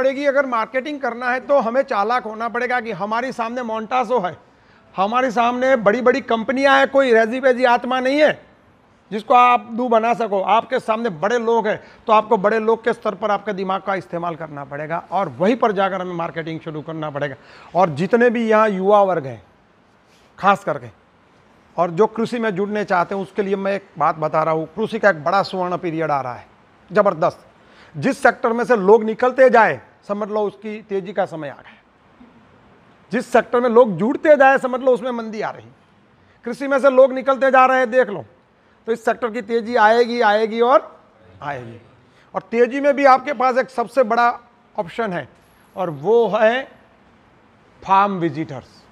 पड़ेगी। अगर मार्केटिंग करना है तो हमें चालाक होना पड़ेगा कि हमारे सामने मोन्टासो है। हमारे सामने बड़ी बड़ी कंपनियाँ हैं, कोई रेजी वेजी आत्मा नहीं है, जिसको आप दू बना सको। आपके सामने बड़े लोग हैं तो आपको बड़े लोग के स्तर पर आपके दिमाग का इस्तेमाल करना पड़ेगा और वहीं पर जाकर हमें मार्केटिंग शुरू करना पड़ेगा। और जितने भी यहाँ युवा वर्ग हैं, खास करके, और जो कृषि में जुड़ने चाहते हैं, उसके लिए मैं एक बात बता रहा हूँ, कृषि का एक बड़ा सुवर्ण पीरियड आ रहा है, ज़बरदस्त। जिस सेक्टर में से लोग निकलते जाए समझ लो उसकी तेज़ी का समय आ गया। जिस सेक्टर में लोग जुड़ते जाए, समझ लो उसमें मंदी आ रही। कृषि में से लोग निकलते जा रहे हैं, देख लो। तो इस सेक्टर की तेज़ी आएगी आएगी और आएगी। और तेज़ी में भी आपके पास एक सबसे बड़ा ऑप्शन है, और वो है फार्म विजिटर्स।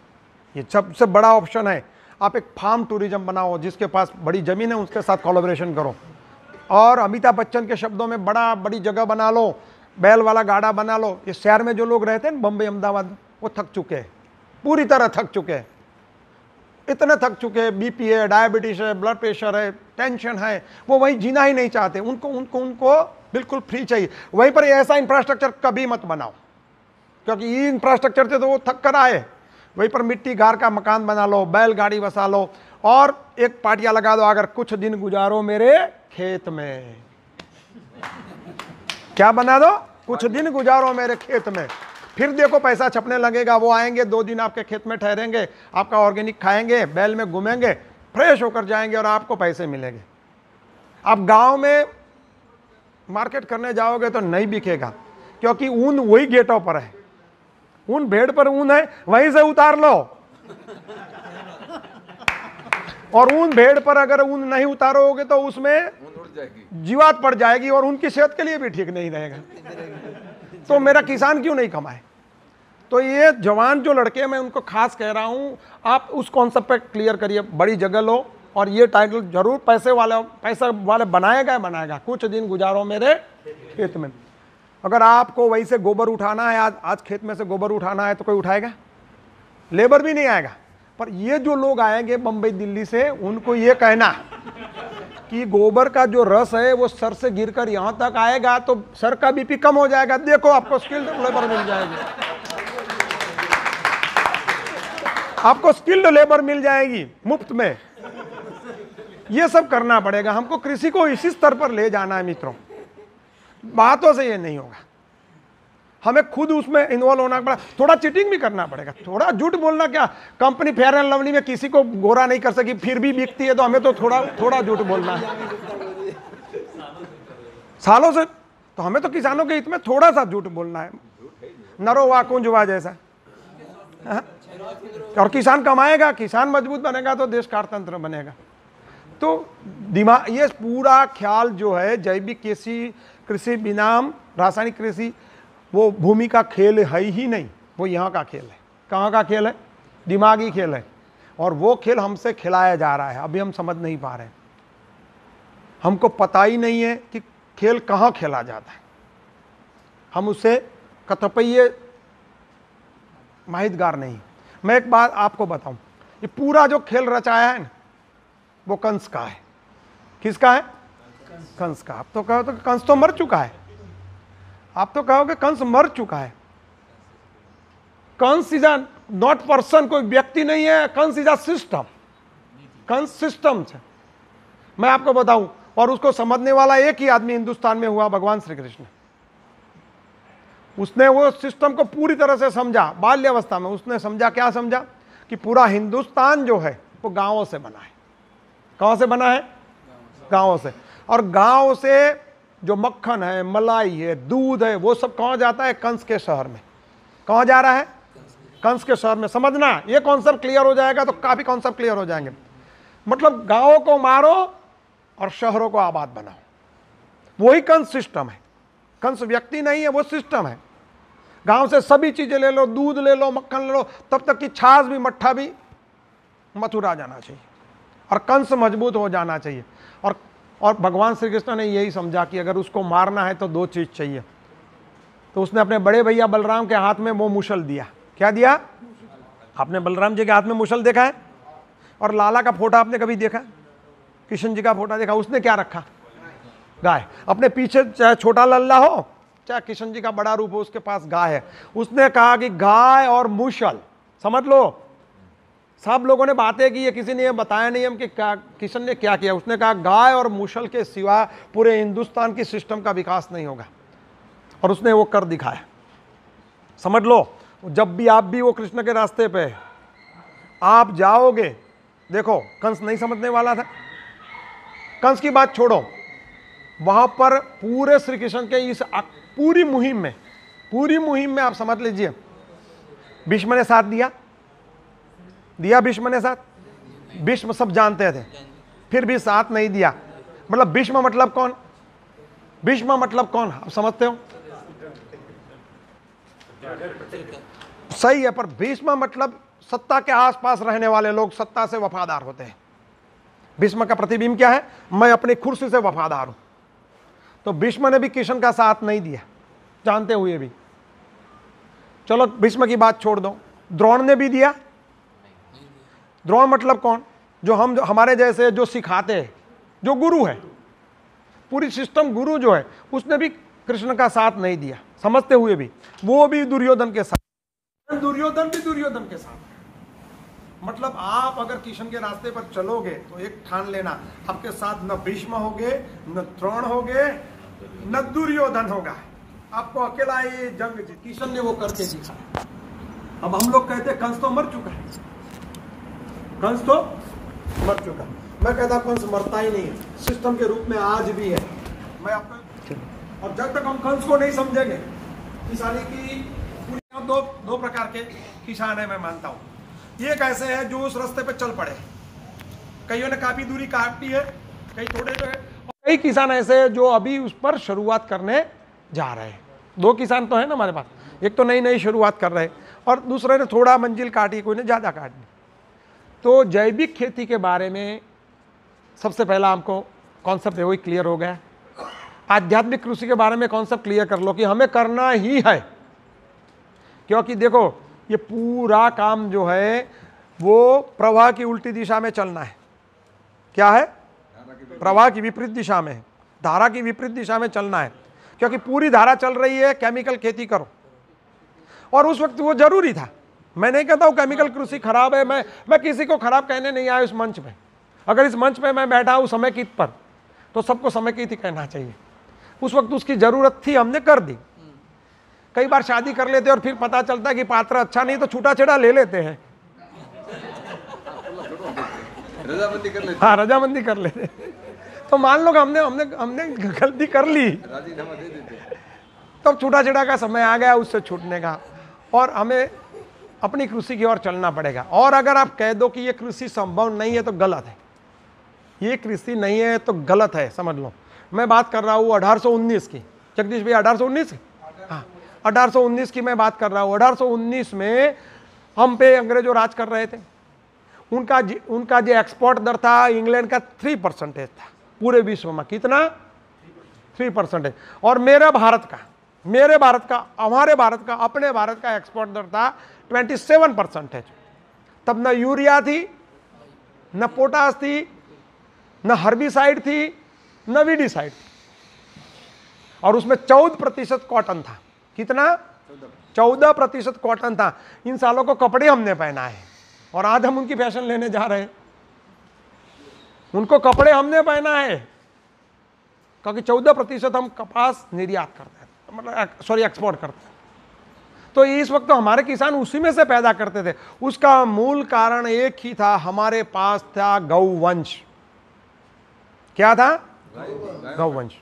ये सबसे बड़ा ऑप्शन है। आप एक फार्म टूरिज़्म बनाओ, जिसके पास बड़ी ज़मीन है, उसके साथ कोलोब्रेशन करो। और अमिताभ बच्चन के शब्दों में बड़ा, बड़ी जगह बना लो। बैल वाला गाड़ा बना लो। ये शहर में जो लोग रहते हैं बम्बई, अहमदाबाद, वो थक चुके हैं। पूरी तरह थक चुके हैं। इतने थक चुके हैं। बीपी है डायबिटीज़ है ब्लड प्रेशर है टेंशन है। वो वहीं जीना ही नहीं चाहते। उनको उनको उनको बिल्कुल फ्री चाहिए। वहीं पर ऐसा इंफ्रास्ट्रक्चर कभी मत बनाओ। क्योंकि ये इंफ्रास्ट्रक्चर से तो वो थक कर आए। वहीं पर मिट्टी, घर का मकान बना लो, बैलगाड़ी बसा लो। और एक पाटिया लगा दो, अगर कुछ दिन गुजारो मेरे खेत में। क्या बना दो? कुछ दिन गुजारो मेरे खेत में। फिर देखो पैसा छपने लगेगा, वो आएँगे, दो दिन आपके खेत में ठहरेंगे, आपका ऑर्गेनिक खाएँगे, बैल में घूमेंगे फ्रेश होकर जाएँगे और आपको पैसे मिलेंगे। आप गाँव में मार्केट करने जाओगे तो नहीं बिकेगा, क्योंकि ऊन वही गेटों पर है। ऊन भेड़ पर ऊन है, वहीं से उतार लो। और ऊन भेड़ पर अगर ऊन नहीं उतारोगे तो उसमें जीवात पड़ जाएगी और उनकी सेहत के लिए भी ठीक नहीं रहेगा। तो मेरा किसान क्यों नहीं कमाए? तो ये जवान जो लड़के मैं उनको खास कह रहा हूँ, आप उस कॉन्सेप्ट पे क्लियर करिए, बड़ी जगह लो और ये टाइटल ज़रूर पैसे वाले, पैसा वाले बनाएगा बनाएगा। कुछ दिन गुजारो मेरे खेत में। अगर आपको वहीं से गोबर उठाना है, आज आज खेत में से गोबर उठाना है तो कोई उठाएगा? लेबर भी नहीं आएगा। पर ये जो लोग आएँगे बम्बई दिल्ली से, उनको ये कहना कि गोबर का जो रस है वो सर से गिरकर यहाँ तक आएगा तो सर का बीपी कम हो जाएगा। देखो, आपको स्किल्ड लेबर मिल जाएगी। आपको स्किल्ड लेबर मिल जाएगी मुफ़्त में। ये सब करना पड़ेगा। हमको कृषि को इसी स्तर पर ले जाना है मित्रों। बातों से ये नहीं होगा। हमें खुद उसमें इन्वॉल्व होना पड़ा। थोड़ा चीटिंग भी करना पड़ेगा। थोड़ा झूठ बोलना क्या? कंपनी फेयर एंड लवली में किसी को गोरा नहीं कर सकी, फिर भी बिकती है तो हमें तो थोड़ा थोड़ा झूठ बोलना। है सालों से तो हमें तो किसानों के हित में थोड़ा सा झूठ बोलना है। नरो वा कुंज जैसा। हाँ? और किसान कमाएगा, किसान मज़बूत बनेगा तो देश का अर्थतंत्र बनेगा। तो दिमाग ये पूरा ख्याल जो है जैविक कृषि कृषि बिनाम, रासायनिक कृषि वो भूमि का खेल है ही नहीं, वो यहाँ का खेल है। कहाँ का खेल है? दिमागी खेल है। और वो खेल हमसे खिलाया जा रहा है, अभी हम समझ नहीं पा रहे। हमको पता ही नहीं है कि खेल कहाँ खेला जाता है। हम उसे कतपये माहितगार नहीं। मैं एक बात आपको बताऊँ, ये पूरा जो खेल रचाया है ना, वो कंस का है। किसका है? कंस का। आप तो कहो तो कंस तो मर चुका है। आप तो कहोगे कंस मर चुका है। Kansa is a not person, कोई व्यक्ति नहीं है। Kansa is a system. Kansa system है। मैं आपको बताऊँ, और उसको समझने वाला एक ही आदमी हिंदुस्तान में हुआ, भगवान श्री कृष्ण उसने वो सिस्टम को पूरी तरह से समझा, बाल्यावस्था में उसने समझा, क्या समझा? कि पूरा हिंदुस्तान जो है, वो गाँवों से बना है। कहाँ से बना है? गाँवों से। और गाँव से जो मक्खन है, मलाई है, दूध है, वो सब कहाँ जाता है? कंस के शहर में। कहाँ जा रहा है? कंस के शहर में। समझना, ये कॉन्सेप्ट क्लियर हो जाएगा तो काफ़ी कॉन्सेप्ट क्लियर हो जाएँगे। मतलब गाँवों को मारो और शहरों को आबाद बनाओ। वही कंस सिस्टम है। कंस व्यक्ति नहीं है, वो सिस्टम है। गाँव से सभी चीज़ें ले लो, दूध ले लो, मक्खन ले लो, तब तक कि छाछ भी, मट्ठा भी मथुरा जाना चाहिए। और कंस मज़बूत हो जाना चाहिए। और और भगवान श्री कृष्ण ने यही समझा कि अगर उसको मारना है तो दो चीज़ चाहिए। तो उसने अपने बड़े भैया बलराम के हाथ में वो मुशल दिया। क्या दिया? आपने बलराम जी के हाथ में मुशल देखा है? और लाला का फोटा आपने कभी देखा? किशन जी का फोटा देखा? उसने क्या रखा? गाय। अपने पीछे चाहे छोटा लल्ला हो, चाहे किशन जी का बड़ा रूप हो, उसके पास गाय है। उसने कहा कि गाय और मुशल, समझ लो सब लोगों ने बातें की है किसी ने बताया नहीं हम कि क्या, किशन ने क्या किया। उसने कहा, गाय और मूशल के सिवा पूरे हिंदुस्तान की सिस्टम का विकास नहीं होगा। और उसने वो कर दिखाया। समझ लो, जब भी आप भी वो कृष्ण के रास्ते पे, आप जाओगे, देखो, कंस नहीं समझने वाला था। कंस की बात छोड़ो, वहाँ पर पूरे श्री कृष्ण के इस पूरी मुहिम में, पूरी मुहिम में आप समझ लीजिए, भीष्म ने साथ दिया। दिया भीष्म ने साथ? भीष्म सब जानते थे। फिर भी साथ नहीं दिया। मतलब भीष्म मतलब कौन? भीष्म मतलब कौन? आप समझते हो? सही है, पर भीष्म मतलब सत्ता के आसपास रहने वाले लोग सत्ता से वफादार होते हैं। भीष्म का प्रतिबिंब क्या है? मैं अपनी कुर्सी से वफादार हूँ। तो भीष्म ने भी किशन का साथ नहीं दिया। जानते हुए भी। चलो, भीष्म की बात छोड़ दो। द्रोण ने भी दिया। द्रोण मतलब कौन? जो हम हमारे जैसे जो सिखाते हैं, जो गुरु है। पूरी सिस्टम गुरु जो है, उसने भी कृष्ण का साथ नहीं दिया। समझते हुए भी। वो भी दुर्योधन के साथ। दुर्योधन भी दुर्योधन के साथ। मतलब आप अगर किशन के रास्ते पर चलोगे तो एक ठान लेना, आपके साथ न भीष्म होगे, न द्रोण होगे, न दुर्योधन होगा। आपको अकेला ये जंग किशन ने वो करके दिखा। अब हम लोग कहते कंस तो मर चुका है। कंस तो मर चुका। मैं कहता कंस मरता ही नहीं है। सिस्टम के रूप में आज भी है। मैं आपको और जब तक हम कंस को नहीं समझेंगे किसानी की पूरी दो दो प्रकार के किसान है मैं मानता हूँ। एक ऐसे है जो उस रास्ते पे चल पड़े। कईयों ने काफ़ी दूरी काटी है कई थोड़े जो है कई किसान ऐसे हैं जो अभी उस पर शुरुआत करने जा रहे हैं। दो किसान तो है ना हमारे पास एक तो नई नई शुरुआत कर रहे हैं। और दूसरे ने थोड़ा मंजिल काटी कोई ने ज़्यादा काटी तो जैविक खेती के बारे में सबसे पहला हमको कॉन्सेप्ट है वही क्लियर हो गया। आध्यात्मिक कृषि के बारे में कॉन्सेप्ट क्लियर कर लो कि हमें करना ही है। क्योंकि देखो, ये पूरा काम जो है, वो प्रवाह की उल्टी दिशा में चलना है। क्या है? प्रवाह की विपरीत दिशा में धारा की विपरीत दिशा में चलना है। क्योंकि पूरी धारा चल रही है केमिकल खेती करो। और उस वक्त वो ज़रूरी था। मैं नहीं कहता हूँ केमिकल कृषि खराब है मैं मैं किसी को खराब कहने नहीं आया इस मंच पे। अगर इस मंच पे मैं बैठा हूँ समय की पर तो सबको समय की थी कहना चाहिए। उस वक्त उसकी ज़रूरत थी हमने कर दी। कई बार शादी कर लेते और फिर पता चलता है कि पात्र अच्छा नहीं तो छूटा छेड़ा ले लेते हैं। रजामंदी कर लेते हाँ। रजामंदी कर लेते तो मान लो हमने हमने हमने गलती कर ली। तब तो छूटा छेड़ा का समय आ गया उससे छूटने का। और हमें अपनी कृषि की ओर चलना पड़ेगा। और अगर आप कह दो कि ये कृषि संभव नहीं है तो गलत है। ये कृषि नहीं है तो गलत है, समझ लो। मैं बात कर रहा हूँ अठारह की। जगदीश भाई अठारह सौ हाँ अठारह की मैं बात कर रहा हूँ। अठारह में हम पे अंग्रेज़ों राज कर रहे थे। उनका उनका जो एक्सपोर्ट दर था इंग्लैंड का थ्री परसेंटेज था। पूरे विश्व में कितना? थ्री परसेंटेज और मेरे भारत का, मेरे भारत का, हमारे भारत का, अपने भारत का एक्सपोर्ट दर था ट्वेंटी सेवन परसेंटेज तब न यूरिया थी, न पोटास थी, न हर्बिसाइड थी, न वीडीसाइड और उसमें चौदह प्रतिशत कॉटन था। कितना? चौदह प्रतिशत कॉटन था। इन सालों को कपड़े हमने पहना है और आज हम उनकी फ़ैशन लेने जा रहे हैं। उनको कपड़े हमने पहना है। क्योंकि चौदह प्रतिशत हम कपास निर्यात करते हैं। मतलब सॉरी, एक्सपोर्ट करते हैं। तो इस वक्त तो हमारे किसान उसी में से पैदा करते थे। उसका मूल कारण एक ही था, हमारे पास था गौवंश। क्या था? गौवंश।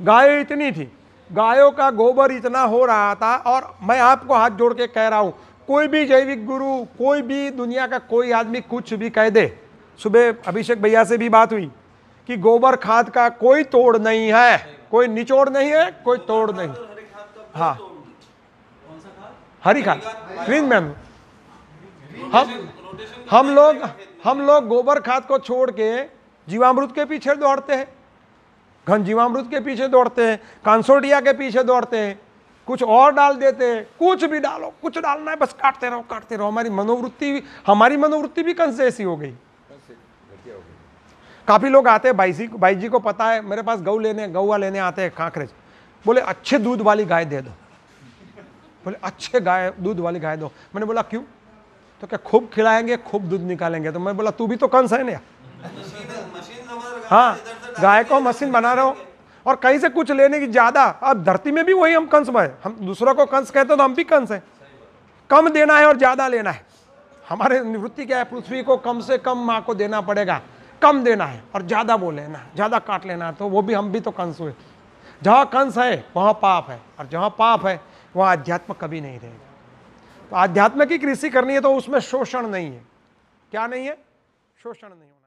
गाय इतनी थी। गायों का गोबर इतना हो रहा था और मैं आपको हाथ जोड़ के कह रहा हूँ, कोई भी जैविक गुरु, कोई भी दुनिया का कोई आदमी कुछ भी कह दे। सुबह अभिषेक भैया से भी बात हुई कि गोबर खाद का कोई तोड़ नहीं है, कोई निचोड़ नहीं है, कोई तोड़ नहीं। हाँ। हरी खाद ग्रीन मैन हम हम लोग हम लोग गोबर खाद को छोड़ के जीवामृत के पीछे दौड़ते हैं। घन जीवामृत के पीछे दौड़ते हैं कांसोडिया के पीछे दौड़ते हैं। कुछ और डाल देते हैं, कुछ भी डालो, कुछ डालना है, बस काटते रहो काटते रहो। हमारी मनोवृत्ति हमारी मनोवृत्ति भी कंस ऐसी हो गई। काफ़ी लोग आते हैं, भाई जी भाई जी को पता है, मेरे पास गऊ लेने गौवा लेने आते हैं कांकरेज बोले, अच्छे दूध वाली गाय दे दो। बोले, अच्छे गाय, दूध वाली गाय दो। मैंने बोला, क्यों? तो क्या, खूब खिलाएँगे, खूब दूध निकालेंगे। तो मैं बोला, तू भी तो कंस है ना हाँ गाय को मशीन बना रहे हो और कहीं से कुछ लेने की ज़्यादा, अब धरती में भी वही हम कंस में हम दूसरों को कंस कहते तो हम भी कंस हैं। कम देना है और ज़्यादा लेना है। हमारे निवृत्ति क्या है? पृथ्वी को कम से कम माँ को देना पड़ेगा। कम देना है और ज़्यादा वो लेना ज़्यादा काट लेना है। तो वो भी, हम भी तो कंस हुए। जहाँ कंस है, वहाँ पाप है और जहाँ पाप है वहाँ आध्यात्म कभी नहीं रहेगा। तो आध्यात्म की कृषि करनी है तो उसमें शोषण नहीं है। क्या नहीं है? शोषण नहीं होना।